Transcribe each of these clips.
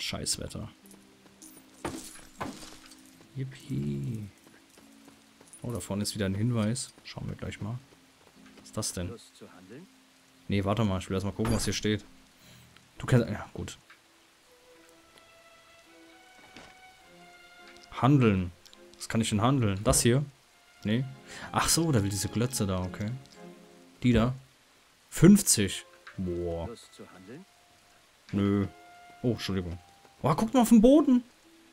Scheißwetter. Yippie. Oh, da vorne ist wieder ein Hinweis. Schauen wir gleich mal. Was ist das denn? Nee, warte mal. Ich will erst mal gucken, was hier steht. Du kennst... Ja, gut. Handeln. Was kann ich denn handeln? Das hier? Nee. Ach so, da will diese Glötze da, okay. Die da. 50. Boah. Nö. Oh, Entschuldigung. Boah, guck mal auf den Boden.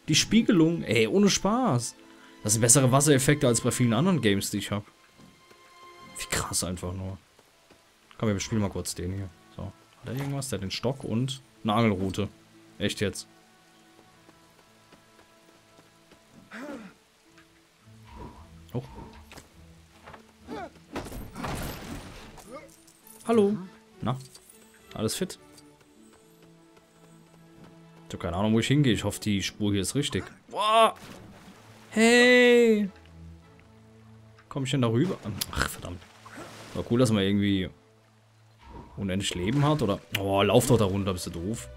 Die Spiegelung. Ey, ohne Spaß. Das sind bessere Wassereffekte als bei vielen anderen Games, die ich habe. Wie krass einfach nur. Komm, wir spielen mal kurz den hier. So. Hat er irgendwas? Der hat den Stock und eine Angelrute. Echt jetzt. Oh. Hallo. Na? Alles fit? Ich habe keine Ahnung, wo ich hingehe. Ich hoffe, die Spur hier ist richtig. Boah. Hey. Komm ich denn da rüber? Ach, verdammt. War cool, dass man irgendwie unendlich Leben hat, oder? Oh, lauf doch da runter, bist du doof.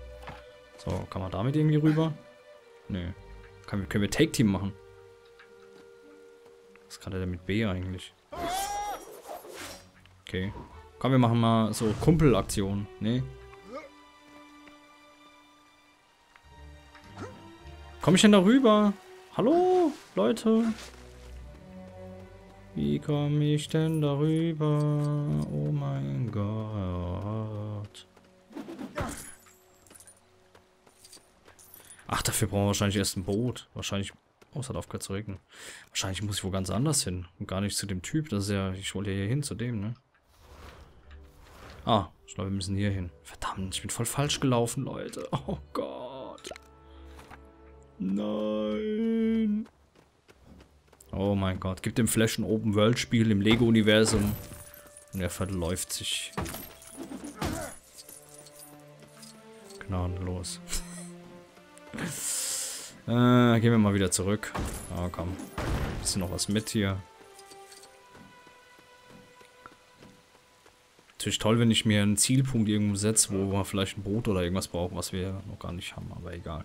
So, kann man damit irgendwie rüber? Nee. Kann, können wir Take-Team machen? Was kann der denn mit B eigentlich? Okay. Komm, wir machen mal so Kumpelaktionen. Nee. Komm ich denn da rüber? Hallo, Leute? Wie komme ich denn darüber? Oh mein Gott. Ach, dafür brauchen wir wahrscheinlich erst ein Boot. Wahrscheinlich... Oh, es hat aufgehört zu regnen. Wahrscheinlich muss ich wo ganz anders hin. Und gar nicht zu dem Typ. Das ist ja... Ich wollte ja hier hin zu dem, ne? Ah, ich glaube, wir müssen hier hin. Verdammt, ich bin voll falsch gelaufen, Leute. Oh Gott. Nein. Oh mein Gott. Gibt dem Flash ein Open-World-Spiel im Lego-Universum. Und er verläuft sich. Gnadenlos. äh, gehen wir mal wieder zurück. Ah, komm. Bisschen noch was mit hier. Natürlich toll, wenn ich mir einen Zielpunkt irgendwo setze, wo man vielleicht ein Boot oder irgendwas braucht, was wir noch gar nicht haben, aber egal.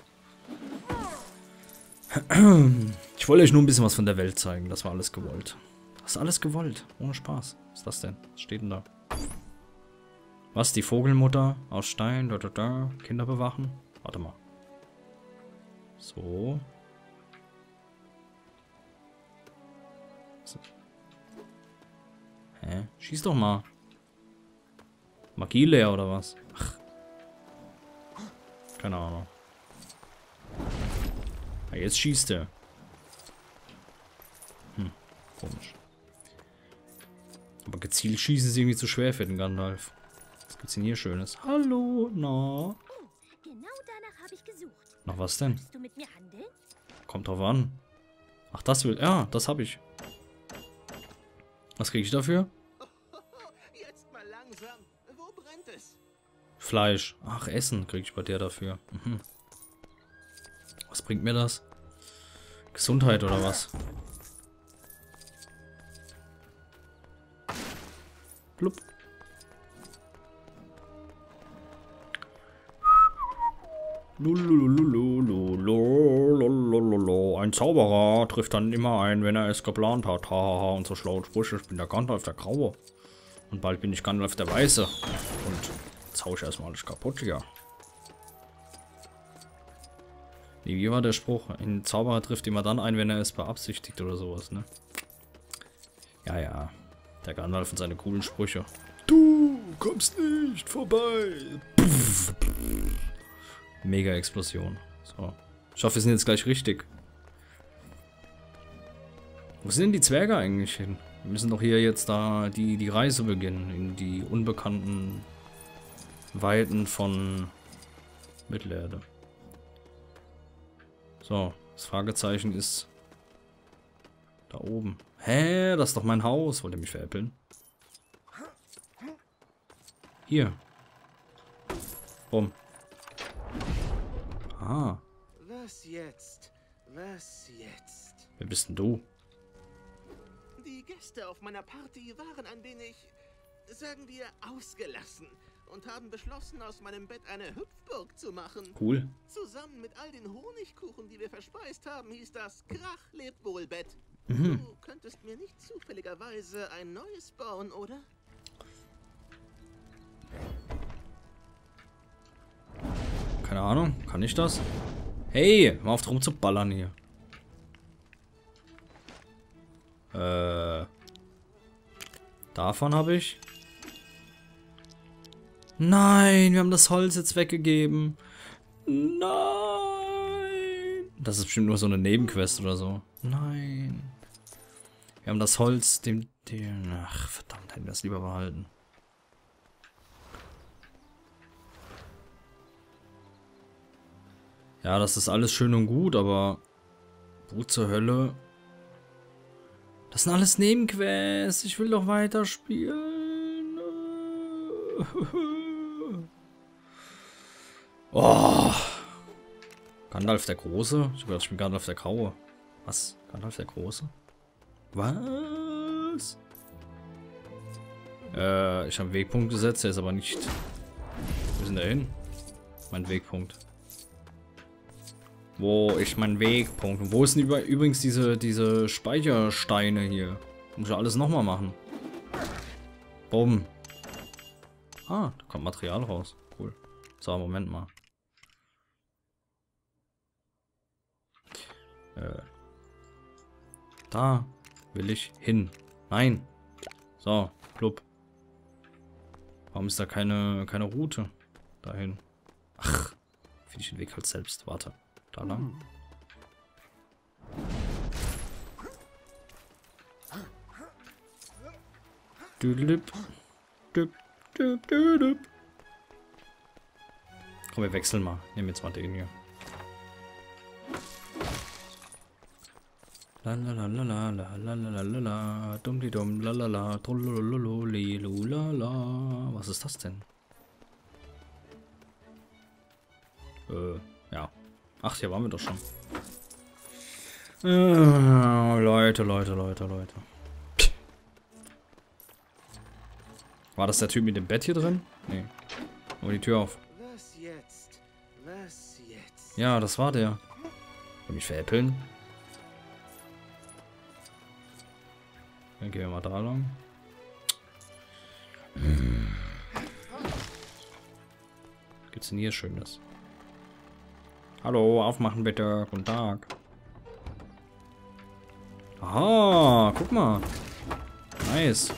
Ich wollte euch nur ein bisschen was von der Welt zeigen. Das war alles gewollt. Das ist alles gewollt. Ohne Spaß. Was ist das denn? Was steht denn da? Was? Die Vogelmutter aus Stein? Da, da, da. Kinder bewachen? Warte mal. So. Hä? Schieß doch mal. Magie leer oder was? Ach. Keine Ahnung. Ja, jetzt schießt er. Hm, komisch. Aber gezielt schießen ist irgendwie zu schwer für den Gandalf. Was gibt's denn hier Schönes? Hallo, na. Genau danach habe ich gesucht. Noch was denn? Willst du mit mir handeln? Kommt drauf an. Ach, das will... Ja, das habe ich. Was kriege ich dafür? Jetzt mal langsam. Wo brennt es? Fleisch. Ach, Essen kriege ich bei der dafür. Mhm. Was bringt mir das? Gesundheit oder was? Blub. Ein Zauberer trifft dann immer ein, wenn er es geplant hat. Hahaha, und so schlaue Sprüche. Ich bin der Gandalf, der Graue. Und bald bin ich Gandalf der Weiße. Und jetzt hau ich erstmal alles kaputt hier. Ja wie war der Spruch? Ein Zauberer trifft immer dann ein, wenn er es beabsichtigt oder sowas, ne? Ja, ja. Der Gandalf und seine coolen Sprüche. Du kommst nicht vorbei. Puff. Mega Explosion. So. Ich hoffe, wir sind jetzt gleich richtig. Wo sind denn die Zwerge eigentlich hin? Wir müssen doch hier jetzt da die, die Reise beginnen. In die unbekannten Weiten von Mittelerde. So, das Fragezeichen ist da oben. Hä? Das ist doch mein Haus. Wollt ihr mich veräppeln? Hier. Bumm. Ah, Was jetzt? Was jetzt? wer bist denn du? Die Gäste auf meiner Party waren ein wenig, sagen wir, ausgelassen. Und haben beschlossen, aus meinem Bett eine Hüpfburg zu machen. Cool. Zusammen mit all den Honigkuchen, die wir verspeist haben, hieß das Krach lebt wohl Bett. Mhm. Du könntest mir nicht zufälligerweise ein neues bauen, oder? Keine Ahnung. Kann ich das? Hey, mal auf drum zu ballern hier. Äh. Davon habe ich. Nein, wir haben das Holz jetzt weggegeben. Nein. Das ist bestimmt nur so eine Nebenquest oder so. Nein. Wir haben das Holz dem... dem ach, verdammt, hätten wir das lieber behalten. Ja, das ist alles schön und gut, aber... Wo zur Hölle? Das sind alles Nebenquests. Ich will doch weiterspielen. Oh. Gandalf der Große? Ich glaube, ich bin Gandalf der Graue. Was? Gandalf der Große? Was? Äh, ich habe einen Wegpunkt gesetzt, der ist aber nicht... Wo sind da hin? Mein Wegpunkt. Wo ist mein Wegpunkt? Und wo ist denn übrigens diese, diese Speichersteine hier? Muss ich alles nochmal machen. Bumm. Ah, da kommt Material raus. Cool. So, Moment mal. Äh. Da will ich hin. Nein. So, blub. Warum ist da keine, keine Route dahin? Ach, finde ich den Weg halt selbst. Warte. Da lang. Düdelüp. Düp, düp, düdelüp. Komm, wir wechseln mal. Nehmen jetzt mal den hier. Li lu la la Was ist das denn? Äh, ja. Ach, hier waren wir doch schon. Leute, Leute, Leute, Leute. War das der Typ mit dem Bett hier drin? Nee. Oh, die Tür auf. Was jetzt? Was jetzt? Ja, das war der. Will mich veräppeln? Dann gehen wir mal da lang. Was gibt's denn hier Schönes? Hallo, aufmachen bitte. Guten Tag. Aha, guck mal. Nice.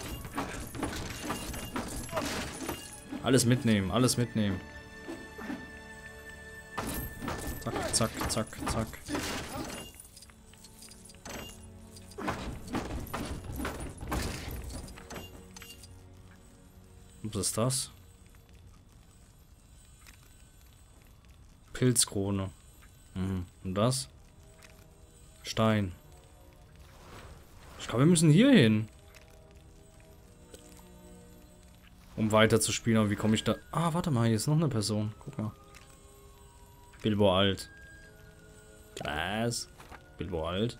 Alles mitnehmen, alles mitnehmen. Zack, zack, zack, zack. Was ist das? Pilzkrone. Mhm. Und das? Stein. Ich glaube, wir müssen hier hin. Um weiter zu spielen, aber wie komme ich da... Ah, warte mal, hier ist noch eine Person. Guck mal. Bilbo alt. Was? Bilbo alt?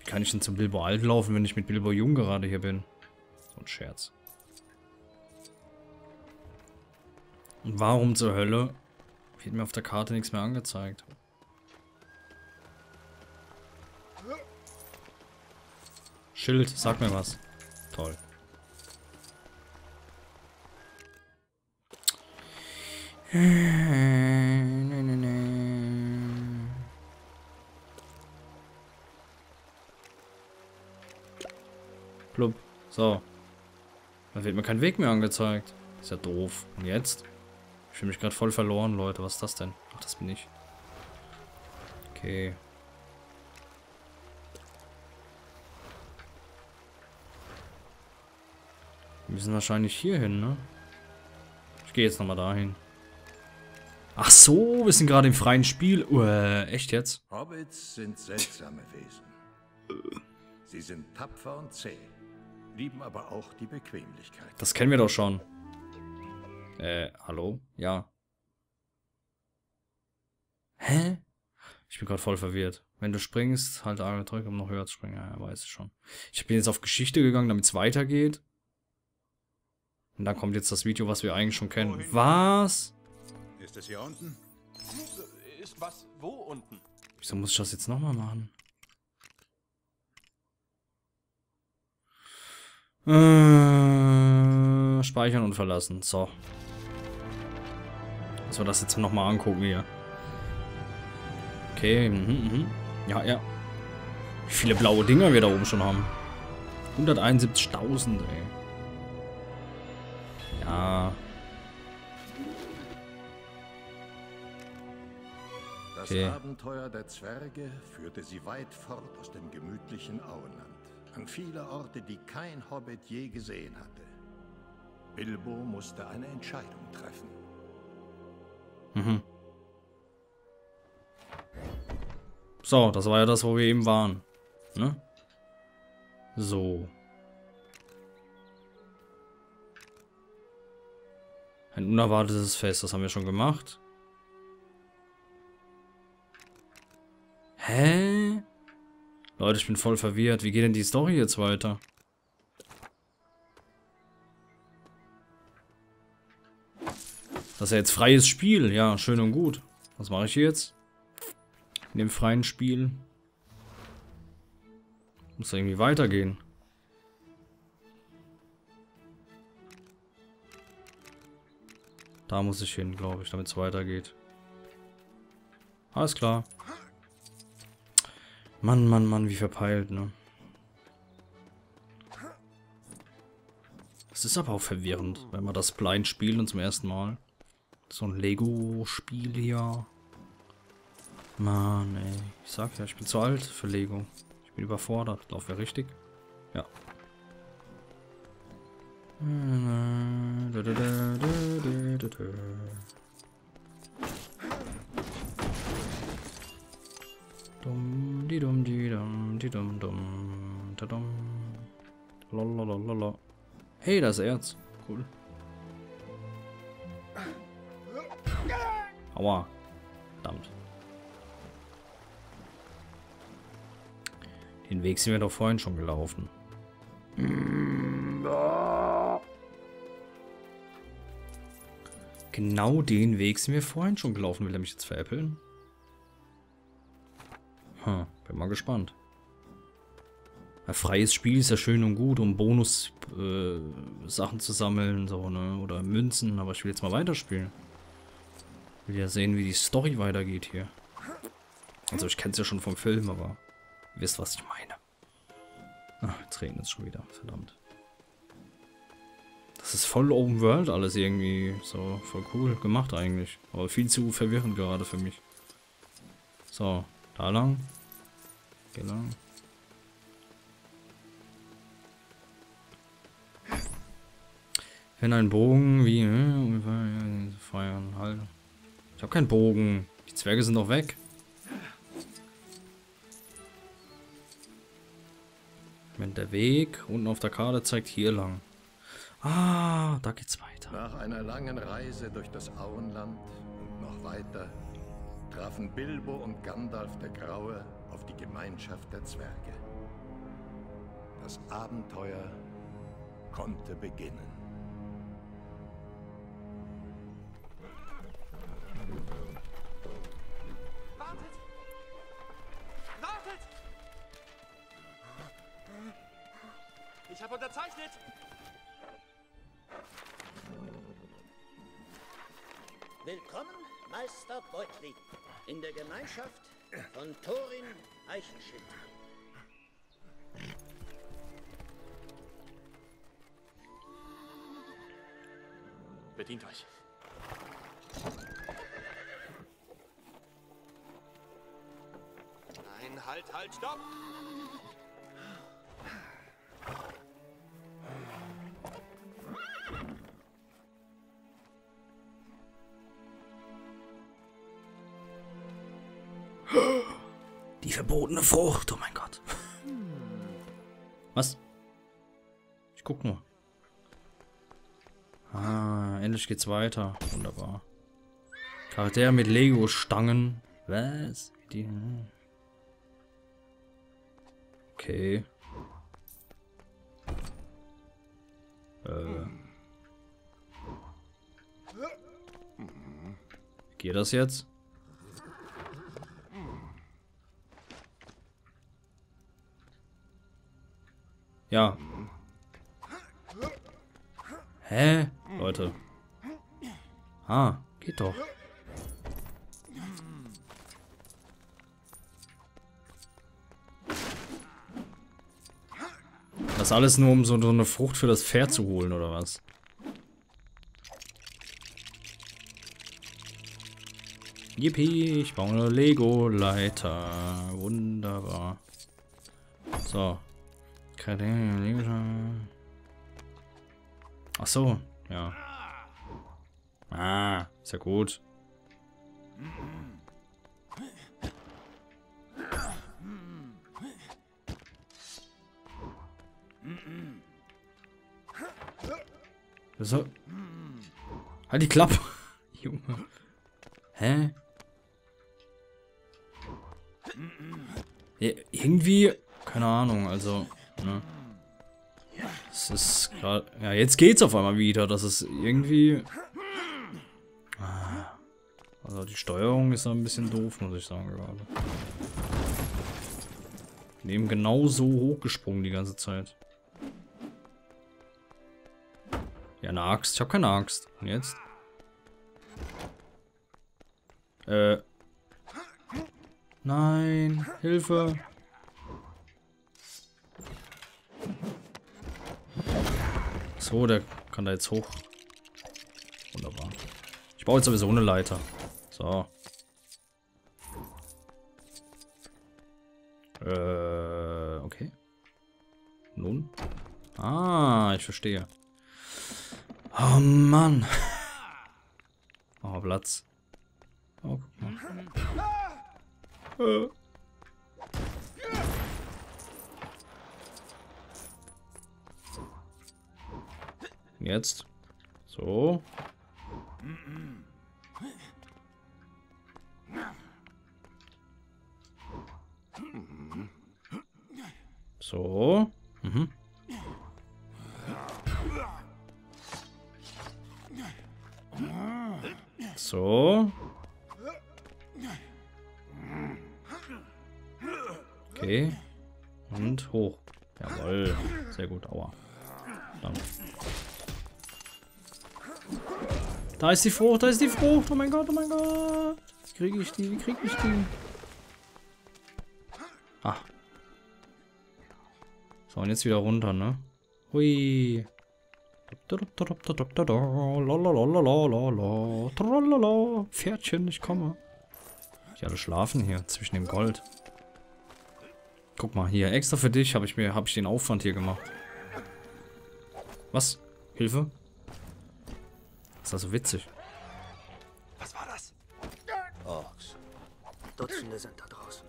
Wie kann ich denn zum Bilbo alt laufen, wenn ich mit Bilbo jung gerade hier bin? So ein Scherz. Und warum zur Hölle wird mir auf der Karte nichts mehr angezeigt? Schild, sag mir was. Toll. Blub. So. Da wird mir kein Weg mehr angezeigt. Ist ja doof. Und jetzt? Ich fühle mich gerade voll verloren, Leute. Was ist das denn? Ach, das bin ich. Okay. Wir müssen wahrscheinlich hier hin, ne? Ich gehe jetzt nochmal dahin. Ach so, wir sind gerade im freien Spiel. Uh, echt jetzt? Hobbits sind seltsame Wesen. Sie sind tapfer und zäh, lieben aber auch die Bequemlichkeit. Das kennen wir doch schon. Äh, hallo? Ja. Hä? Ich bin gerade voll verwirrt. Wenn du springst, halt A drück, um noch höher zu springen. Ja, weiß ich schon. Ich bin jetzt auf Geschichte gegangen, damit es weitergeht. Und dann kommt jetzt das Video, was wir eigentlich schon kennen. Was? Ist es hier unten? Ist was? Wo unten? Wieso muss ich das jetzt nochmal machen? Äh, speichern und verlassen. So. Dass wir das jetzt nochmal angucken hier. Okay, mhm, mhm. Ja, ja. Wie viele blaue Dinger wir da oben schon haben. 171.000, ey. Ja. Das Okay. Abenteuer der Zwerge führte sie weit fort aus dem gemütlichen Auenland. An viele Orte, die kein Hobbit je gesehen hatte. Bilbo musste eine Entscheidung treffen. So, das war ja das, wo wir eben waren. Ne? So. Ein unerwartetes Fest, das haben wir schon gemacht. Hä? Leute, ich bin voll verwirrt. Wie geht denn die Story jetzt weiter? Das ist ja jetzt freies Spiel. Ja, schön und gut. Was mache ich hier jetzt? In dem freien Spiel. Muss irgendwie weitergehen. Da muss ich hin, glaube ich, damit es weitergeht. Alles klar. Mann, Mann, Mann, wie verpeilt, ne? Es ist aber auch verwirrend, wenn man das blind spielt und zum ersten Mal. So ein Lego-Spiel hier. Mann, ey. Ich sag ja, ich bin zu alt für Lego. Ich bin überfordert. Lauf ja richtig? Ja. Dum, di dum, di dum, di dum, dum, da dum. Lalalala. Hey, das Erz. Cool. Aua. Verdammt. Den Weg sind wir doch vorhin schon gelaufen. Genau den Weg sind wir vorhin schon gelaufen. Will er mich jetzt veräppeln? Hm, bin mal gespannt. Ein freies Spiel ist ja schön und gut, um Bonus-Sachen äh, zu sammeln, so, ne? Oder Münzen, aber ich will jetzt mal weiterspielen. Will ja sehen, wie die Story weitergeht hier. Also ich kenne es ja schon vom Film, aber ihr wisst, was ich meine. Ach, jetzt regnet es schon wieder, verdammt. Das ist voll Open World alles irgendwie. So, voll cool gemacht eigentlich. Aber viel zu verwirrend gerade für mich. So, da lang. Geh lang. Wenn ein Bogen wie äh, feuern halt. Ich habe keinen Bogen. Die Zwerge sind doch weg. Wenn der Weg unten auf der Karte zeigt hier lang. Ah, da geht's weiter. Nach einer langen Reise durch das Auenland und noch weiter trafen Bilbo und Gandalf der Graue auf die Gemeinschaft der Zwerge. Das Abenteuer konnte beginnen. Habe unterzeichnet! Willkommen, Meister Beutli, in der Gemeinschaft von Thorin Eichenschild. Bedient euch. Nein, halt, halt, stopp! verbotene Frucht, oh mein Gott. Was? Ich guck nur. Ah, endlich geht's weiter. Wunderbar. Charakter mit Lego-Stangen. Was? Die. Okay. Äh. Geht das jetzt? Ja. Hä? Leute. Ah, geht doch. Das alles nur, um so, eine Frucht für das Pferd zu holen, oder was? Yippie, ich baue eine Lego-Leiter. Wunderbar. So. Ach so, ja. Ah, ja gut. So. Halt die Klappe. Junge. Hä? Irgendwie, keine Ahnung, also, ne? Es ist gerade, ja, jetzt geht's auf einmal wieder, das ist irgendwie, Ah. also die Steuerung ist ein bisschen doof, muss ich sagen, gerade. Neben genau so hochgesprungen die ganze Zeit. Ja, eine Axt. Ich habe keine Axt. Und jetzt? Äh. Nein. Hilfe. So, der kann da jetzt hoch. Wunderbar. Ich baue jetzt sowieso eine Leiter. So. Äh, okay. Nun? Ah, ich verstehe. Oh Mann. Oh, Platz. Oh, guck mal. Äh. Jetzt. So. So. Mhm. So. Okay. Und hoch. Jawohl. Sehr gut. Aua. Dann. Da ist die Frucht, da ist die Frucht. Oh mein Gott, oh mein Gott. Wie kriege ich die? Wie kriege ich die? Ah. So, und jetzt wieder runter, ne? Hui. Pferdchen, ich komme. Die alle schlafen hier zwischen dem Gold. Guck mal, hier, extra für dich habe ich mir habe ich den Aufwand hier gemacht. Was? Hilfe? Ist das so witzig? Was war das? Orks. Dutzende sind da draußen.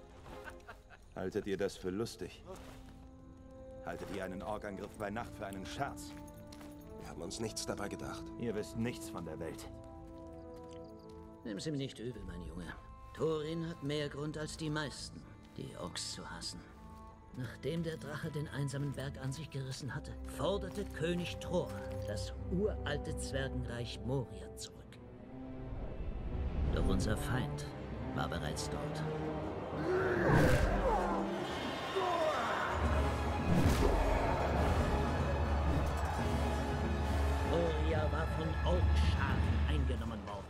Haltet ihr das für lustig? Haltet ihr einen Orkangriff bei Nacht für einen Scherz? Wir haben uns nichts dabei gedacht. Ihr wisst nichts von der Welt. Nimm's ihm nicht übel, mein Junge. Thorin hat mehr Grund als die meisten, die Orks zu hassen. Nachdem der Drache den einsamen Berg an sich gerissen hatte, forderte König Thor das uralte Zwergenreich Moria zurück. Doch unser Feind war bereits dort. Moria war von Orkscharen eingenommen worden,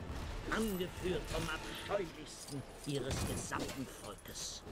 angeführt vom abscheulichsten ihres gesamten Volkes.